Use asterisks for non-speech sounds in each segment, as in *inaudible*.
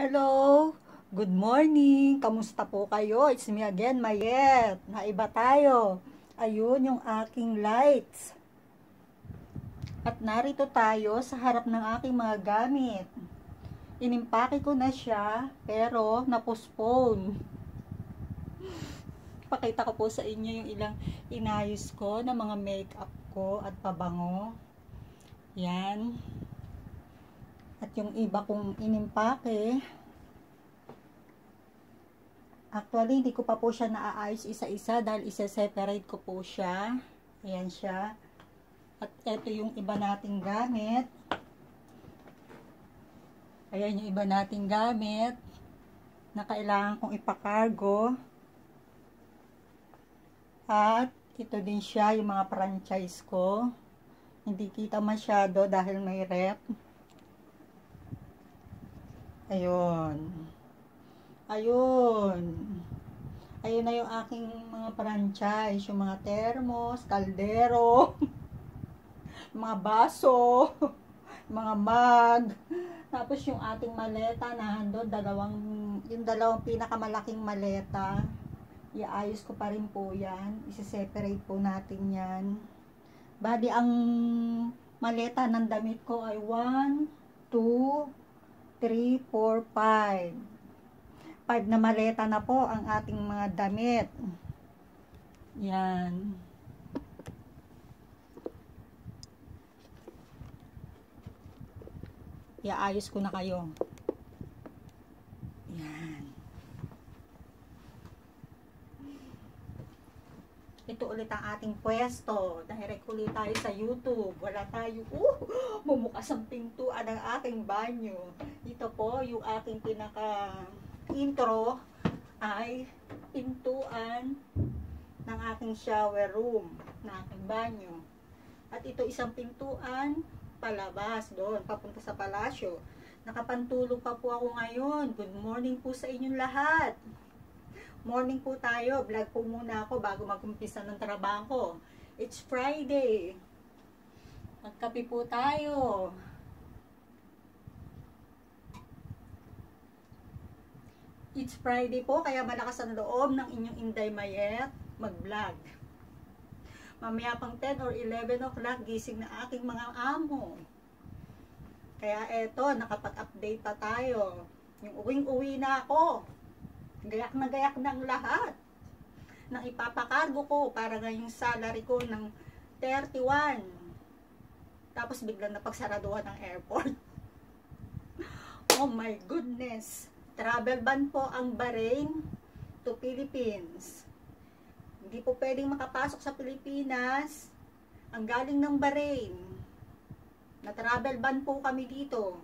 Hello! Good morning! Kamusta po kayo? It's me again, Mayet. Naiba tayo. Ayun yung aking lights. At narito tayo sa harap ng aking mga gamit. Inimpake ko na siya, pero na-postpone. *laughs* Pakita ko po sa inyo yung ilang inayos ko na mga makeup ko at pabango. Yan. At yung iba kong inimpake, actually hindi ko pa po siya naaayos isa-isa dahil isa-separate ko po siya. Ayan siya. At ito yung iba nating gamit. Ayan yung iba nating gamit na kailangan kong ipakargo. At ito din siya yung mga franchise ko. Hindi kita masyado dahil may rep. Ayun. Ayun. Ayun na yung aking mga franchise. Yung mga termos, kaldero, *laughs* mga baso, *laughs* mga mug. Tapos yung ating maleta na doon, dalawang, yung dalawang pinakamalaking maleta. Iayos ko pa rin po yan. Isi-separate po natin yan. Bali, ang maleta ng damit ko ay 1, 2, 3, 4, 5. 5 na maleta na po ang ating mga damit. Yan. Iaayos ko na kayo. Yan. Ito ulit ang ating pwesto. Direct ulit tayo sa YouTube. Wala tayo. Uh! bumukas ang pintuan ng aking banyo. Ito po, yung aking pinaka intro ay pintuan ng aking shower room, ng aking banyo. At ito isang pintuan palabas doon, papunta sa palasyo. Nakapantulog pa po ako ngayon. Good morning po sa inyong lahat. Morning po tayo. Vlog po muna ako bago mag-umpisa ng trabaho. It's Friday. Magkape po tayo. It's Friday po, kaya malakas ang loob ng inyong Inday Mayet mag-vlog. Mamaya pang 10 or 11 o'clock, gising na aking mga amo. Kaya eto, nakapag-update pa tayo. Yung uwing-uwi na ako. Gayak na gayak ng lahat. Nang ipapakargo ko para ngayong salary ko ng 31 tapos biglang napagsaraduhan ng airport. *laughs* oh my goodness. Travel ban po ang Bahrain to Philippines. Hindi po pwedeng makapasok sa Pilipinas ang galing ng Bahrain. Na travel ban po kami dito.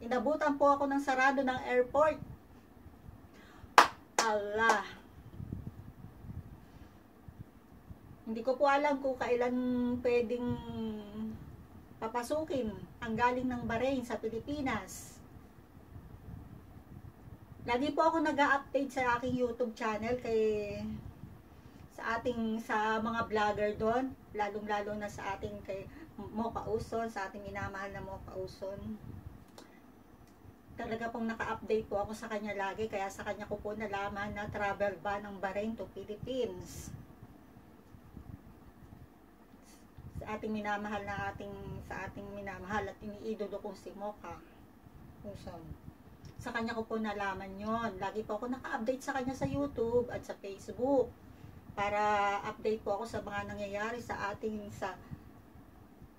Inabutan po ako ng sarado ng airport. Allah. Hindi ko po alam kung kailan pwedeng papasukin ang galing ng Bahrain sa Pilipinas. Lagi po ako nag-update sa aking YouTube channel kay sa ating sa mga vlogger doon, lalong-lalo na sa ating kay Mocha Uson, sa ating minamahal na Mocha Uson. Talaga pong naka-update po ako sa kanya lagi, kaya sa kanya ko po nalaman na travel ban ng Bahrain to Philippines. sa ating minamahal na ating sa ating minamahal at iniidolo kong si Mocha Uson. Sa kanya ko po nalaman yon. Lagi po ako naka-update sa kanya sa YouTube at sa Facebook para update po ako sa mga nangyayari sa ating sa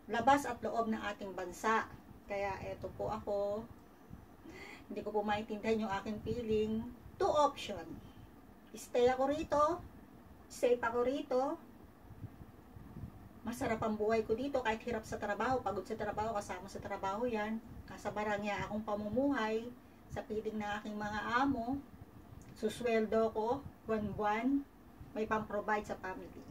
labas at loob ng ating bansa. Kaya eto po ako. Hindi ko po maintindihan yung aking feeling. Two option. Stay ako rito. Safe ako rito masarap ang buhay ko dito kahit hirap sa trabaho, pagod sa trabaho, kasama sa trabaho yan. Kasabaran niya akong pamumuhay sa piling ng aking mga amo. Susweldo ko, buwan-buwan, may pang-provide sa family.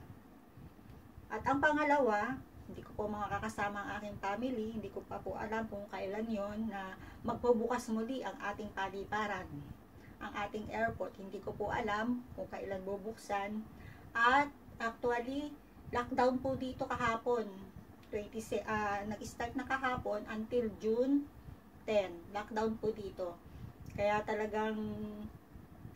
At ang pangalawa, hindi ko po makakasama ang aking family, hindi ko pa po alam kung kailan yon na magbubukas muli ang ating paliparan. Ang ating airport, hindi ko po alam kung kailan bubuksan. At actually, lockdown po dito kahapon. 20, uh, nag-start na kahapon until June 10. Lockdown po dito. Kaya talagang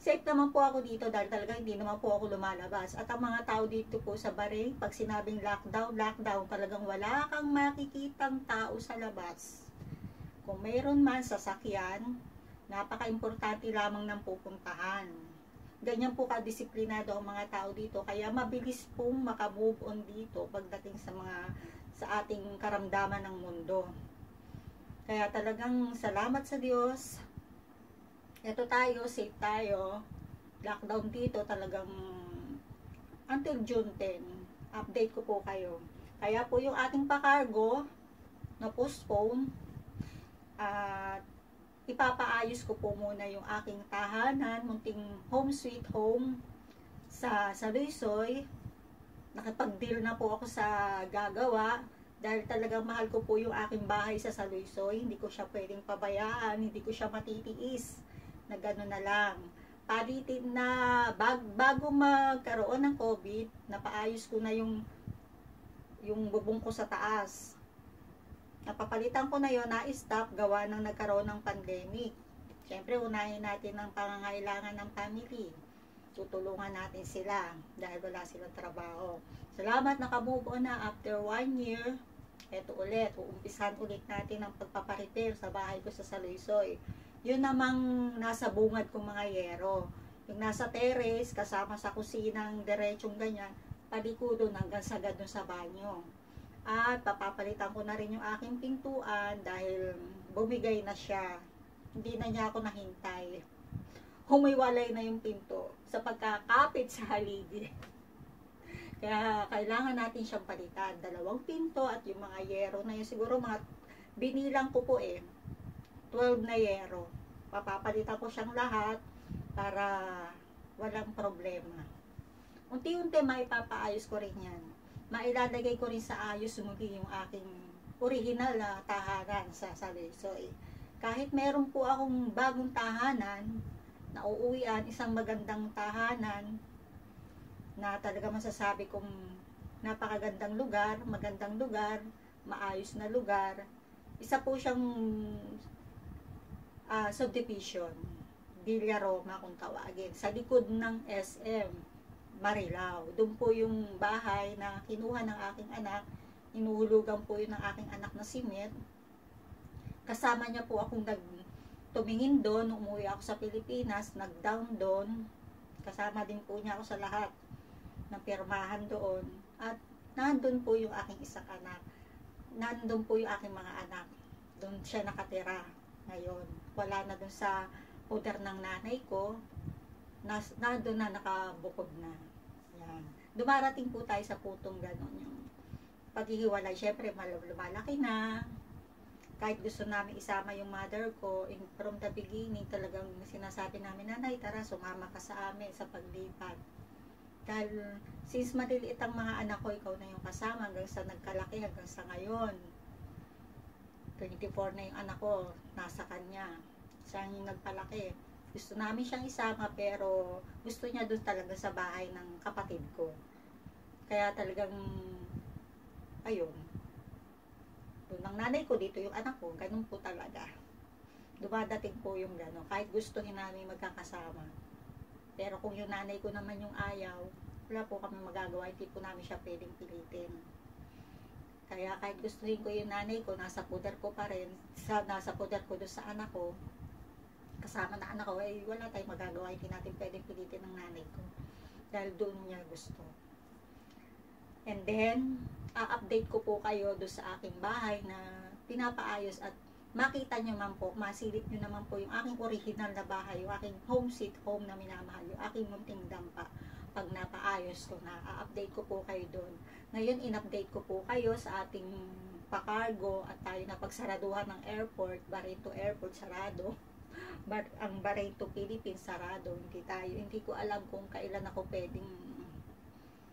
safe naman po ako dito dahil talaga hindi naman po ako lumalabas. At ang mga tao dito po sa Bahrain, pag sinabing lockdown, lockdown, talagang wala kang makikitang tao sa labas. Kung mayroon man sasakyan, napaka-importante lamang ng pupuntahan. Ganyan po kadisiplinado ang mga tao dito, kaya mabilis pong makamove on dito pagdating sa mga sa ating karamdaman ng mundo. Kaya talagang salamat sa Diyos ito tayo, safe tayo. Lockdown dito talagang until June 10. Update ko po kayo. Kaya po yung ating pakargo na postpone at uh, ipapaayos ko po muna yung aking tahanan, munting home sweet home sa sa Luisoy. Nakipag-deal na po ako sa gagawa dahil talagang mahal ko po yung aking bahay sa Saluisoy. Hindi ko siya pwedeng pabayaan, hindi ko siya matitiis na gano'n na lang. Palitin na bag, bago magkaroon ng COVID, napaayos ko na yung yung bubong ko sa taas. Napapalitan ko na yon na-stop gawa ng nagkaroon ng pandemic. Siyempre, unahin natin ang pangangailangan ng family. Tutulungan natin sila dahil wala silang trabaho. Salamat, nakamove na after one year. Ito ulit, uumpisan ulit natin ang pagpaparepair sa bahay ko sa Saloysoy yun namang nasa bungad kong mga yero. Yung nasa terrace, kasama sa kusinang diretsong ganyan, palikudon hanggang sagad dun sa banyo. At papapalitan ko na rin yung aking pintuan dahil bumigay na siya. Hindi na niya ako nahintay. Humiwalay na yung pinto sa pagkakapit sa haligi. *laughs* Kaya kailangan natin siyang palitan. Dalawang pinto at yung mga yero na yun. Siguro mga binilang ko po eh 12 na yero. Papapalitan ko siyang lahat para walang problema. Unti-unti maipapaayos ko rin yan. Mailalagay ko rin sa ayos muli yung aking original na tahanan sa Salisoy. Kahit meron po akong bagong tahanan, na uuwian, isang magandang tahanan, na talaga masasabi kong napakagandang lugar, magandang lugar, maayos na lugar. Isa po siyang uh, subdivision, Villa Roma kung tawagin, sa likod ng SM Marilao. Doon po yung bahay na kinuha ng aking anak, inuhulugan po yun ng aking anak na si. Kasama niya po akong nag tumingin doon, umuwi ako sa Pilipinas, nag-down doon. Kasama din po niya ako sa lahat ng pirmahan doon. At nandun po yung aking isang anak. Nandun po yung aking mga anak. Doon siya nakatira ngayon. Wala na dun sa puder ng nanay ko. Nas, na doon na nakabukod na. Yan. Dumarating po tayo sa putong gano'n yung paghihiwalay. Siyempre, lumalaki na. Kahit gusto namin isama yung mother ko, in, from the beginning, talagang sinasabi namin, Nanay, tara, sumama ka sa amin sa paglipat. Dahil, since maliliit ang mga anak ko, ikaw na yung kasama hanggang sa nagkalaki, hanggang sa ngayon 24 na yung anak ko, nasa kanya. Siya yung nagpalaki. Gusto namin siyang isama pero gusto niya doon talaga sa bahay ng kapatid ko. Kaya talagang, ayun, doon ng nanay ko, dito yung anak ko, ganun po talaga. Dumadating po yung gano'n, kahit gustuhin namin magkakasama. Pero kung yung nanay ko naman yung ayaw, wala po kami magagawa, hindi po namin siya pwedeng pilitin. Kaya kahit gustuhin ko yung nanay ko, nasa puder ko pa rin, sa, nasa puder ko doon sa anak ko, kasama na anak ko, eh, wala tayong magagawa, hindi natin pwedeng pilitin ng nanay ko. Dahil doon niya gusto. And then, a-update ko po kayo doon sa aking bahay na pinapaayos at makita nyo man po, masilip nyo naman po yung aking original na bahay, yung aking home seat home na minamahal, yung aking munting dampa pag napaayos ko na, a-update ko po kayo doon. Ngayon, in-update ko po kayo sa ating pakargo at tayo na pagsaraduhan ng airport, Barreto Airport sarado. *laughs* Bar ang Barreto Philippines sarado. Hindi tayo, hindi ko alam kung kailan ako pwedeng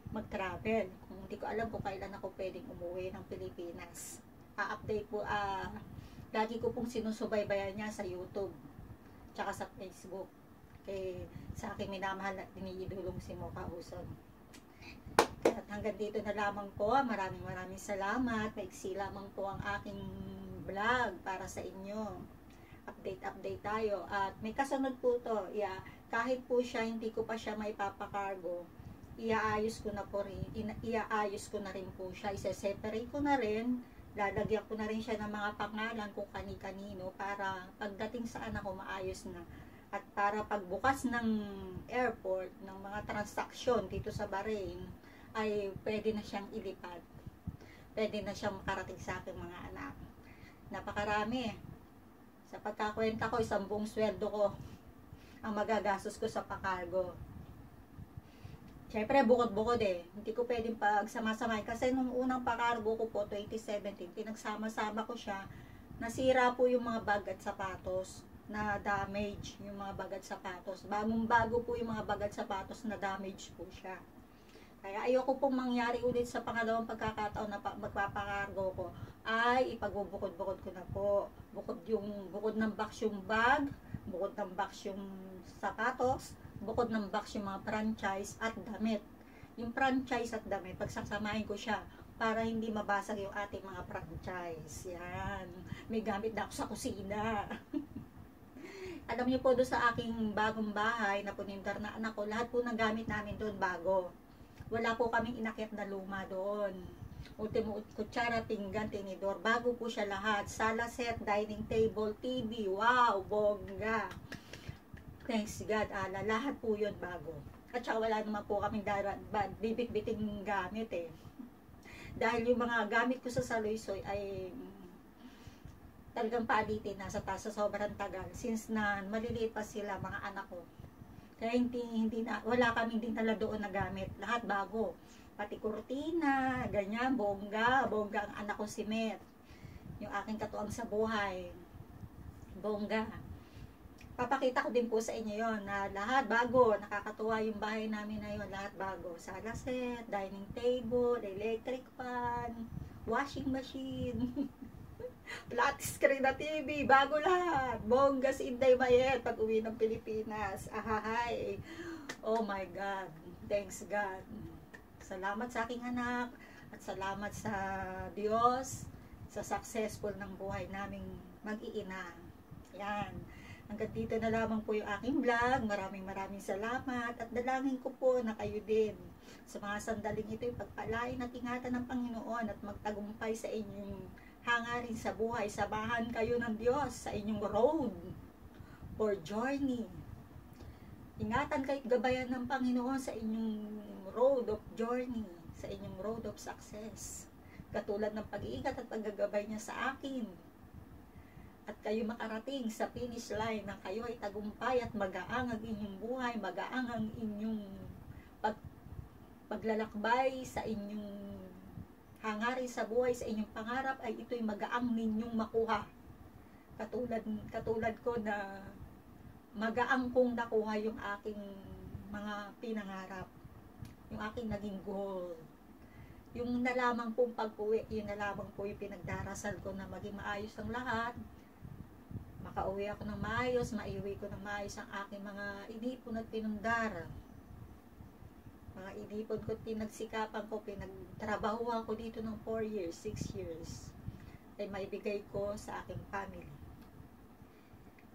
mag-travel. Kung hindi ko alam kung kailan ako pwedeng umuwi ng Pilipinas. A-update po, ah, uh, lagi ko pong sinusubaybayan niya sa YouTube tsaka sa Facebook kay sa aking minamahal at iniidulong si Mocha Uson. At hanggang dito na lamang po. Maraming maraming salamat. Maiksi lamang po ang aking vlog para sa inyo. update-update tayo. At may kasunod po to, yeah, kahit po siya, hindi ko pa siya may papakargo, iaayos ko na po rin, iaayos ko na rin po siya, isa-separate ko na rin, lalagyan ko na rin siya ng mga pangalan kung kani-kanino para pagdating sa anak ko maayos na. At para pagbukas ng airport, ng mga transaksyon dito sa Bahrain, ay pwede na siyang ilipad. Pwede na siyang makarating sa aking mga anak. Napakarami. Sa pagkakwenta ko, isang buong sweldo ko ang magagastos ko sa pakargo. Siyempre, bukod-bukod eh. Hindi ko pwedeng pagsama-samay. Kasi nung unang pakargo ko po, 2017, pinagsama-sama ko siya. Nasira po yung mga bag at sapatos na damage yung mga bag at sapatos. Bagong bago po yung mga bag at sapatos na damage po siya. Kaya ayoko pong mangyari ulit sa pangalawang pagkakataon na magpapakargo ko ay ipagbubukod-bukod ko na po. Bukod yung bukod ng box yung bag, bukod ng box yung sapatos, bukod ng box yung mga franchise at damit. Yung franchise at damit, pagsasamahin ko siya para hindi mabasag yung ating mga franchise. Yan. May gamit na ako sa kusina. *laughs* Alam niyo po doon sa aking bagong bahay na punindar na anak ko, lahat po ng gamit namin doon bago. Wala po kaming inakit na luma doon. Ultimo kutsara, pinggan, tinidor. Bago po siya lahat. Sala set, dining table, TV. Wow, bongga. Thanks God, ala, lahat po yun bago. At saka wala naman po kaming bibit-biting gamit eh. Dahil yung mga gamit ko sa Saloysoy ay talagang paalitin nasa taas sa sobrang tagal. Since na maliliit pa sila, mga anak ko. Kaya hindi, hindi na, wala kaming din tala doon na gamit. Lahat bago. Pati kurtina, ganyan, bongga, bongga ang anak ko si Met. Yung aking katuwang sa buhay. Bongga papakita ko din po sa inyo yon na lahat bago, nakakatuwa yung bahay namin na yon lahat bago. Sala set, dining table, electric fan, washing machine, *laughs* flat screen na TV, bago lahat. Bongga si Inday Mayet pag uwi ng Pilipinas. Ahahay. Oh my God. Thanks God. Salamat sa aking anak at salamat sa Diyos sa successful ng buhay naming mag-iina. Yan. Hanggang dito na lamang po yung aking vlog. Maraming maraming salamat at dalangin ko po na kayo din sa mga sandaling ito yung pagpalain at ingatan ng Panginoon at magtagumpay sa inyong hangarin sa buhay. Sabahan kayo ng Diyos sa inyong road or journey. Ingatan kayo gabayan ng Panginoon sa inyong road of journey, sa inyong road of success. Katulad ng pag-iingat at paggagabay niya sa akin at kayo makarating sa finish line na kayo ay tagumpay at magaang ang inyong buhay, magaang ang inyong pag, paglalakbay sa inyong hangarin sa buhay, sa inyong pangarap ay ito'y magaang ninyong makuha. Katulad, katulad ko na magaang kong nakuha yung aking mga pinangarap, yung aking naging goal. Yung nalamang pong pag-uwi, yung nalamang po yung pinagdarasal ko na maging maayos ang lahat, makauwi ako ng maayos, maiwi ko ng maayos ang aking mga inipon at pinundar. Mga inipon ko, pinagsikapan ko, pinagtrabaho ako dito ng 4 years, 6 years. Ay maibigay ko sa aking family.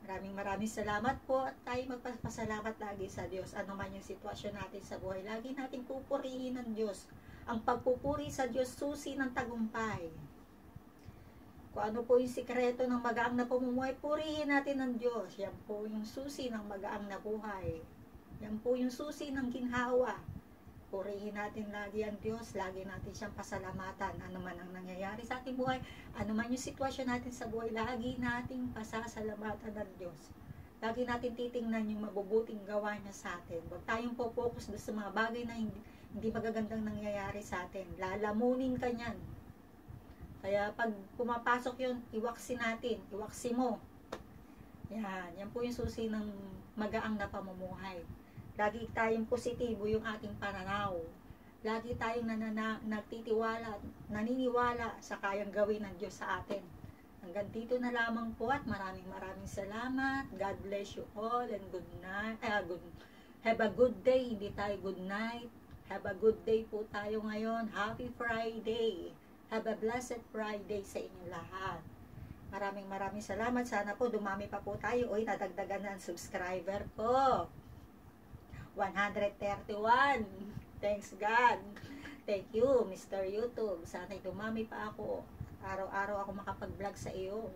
Maraming maraming salamat po at tayo magpapasalamat lagi sa Diyos. Ano man yung sitwasyon natin sa buhay, lagi natin pupurihin ng Diyos. Ang pagpupuri sa Diyos, susi ng tagumpay. Kung ano po yung sikreto ng magaang na pamumuhay, purihin natin ng Diyos. Yan po yung susi ng magaang na buhay. Yan po yung susi ng ginhawa. Purihin natin lagi ang Diyos, lagi natin siyang pasalamatan. Ano man ang nangyayari sa ating buhay, ano man yung sitwasyon natin sa buhay, lagi nating pasasalamatan ng Diyos. Lagi natin titingnan yung mabubuting gawa niya sa atin. Huwag tayong po-focus sa mga bagay na hindi, hindi magagandang nangyayari sa atin. Lalamunin ka niyan kaya pag pumapasok yun, iwaksi natin, iwaksi mo. Yan, yan po yung susi ng magaang na pamumuhay. Lagi tayong positibo yung ating pananaw. Lagi tayong nanana, nagtitiwala, naniniwala sa kayang gawin ng Diyos sa atin. Hanggang dito na lamang po at maraming maraming salamat. God bless you all and good night. Uh, good, have a good day. Hindi tayo good night. Have a good day po tayo ngayon. Happy Friday. Have a blessed Friday sa inyong lahat. Maraming maraming salamat. Sana po dumami pa po tayo. Uy, nadagdagan na ang subscriber ko. 131. Thanks God. Thank you, Mr. YouTube. Sana'y dumami pa ako. Araw-araw ako makapag-vlog sa iyo.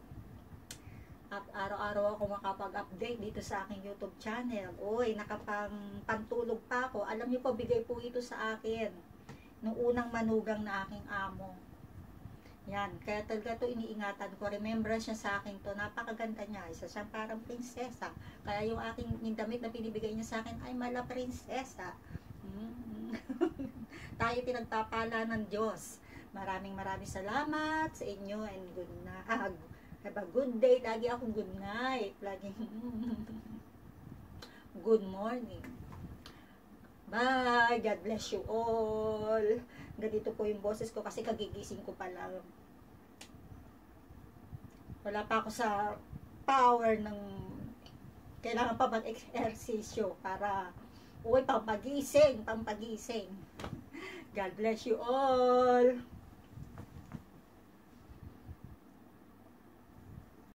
At araw-araw ako makapag-update dito sa aking YouTube channel. Uy, nakapang pantulog pa ako. Alam niyo po, bigay po ito sa akin. Nung unang manugang na aking amo. Yan, kaya talaga ito iniingatan ko. Remembrance siya sa akin to. Napakaganda niya. Isa siyang parang prinsesa. Kaya yung aking yung damit na pinibigay niya sa akin ay mala prinsesa. Mm. *laughs* Tayo pinagpapala ng Diyos. Maraming maraming salamat sa inyo and good night. Ah, have a good day. Lagi akong good night. Lagi *laughs* good morning. Bye. God bless you all. Ganito po yung boses ko kasi kagigising ko pa lang. Wala pa ako sa power ng kailangan pa mag-ehersisyo para uy, pampagising, pampagising. God bless you all.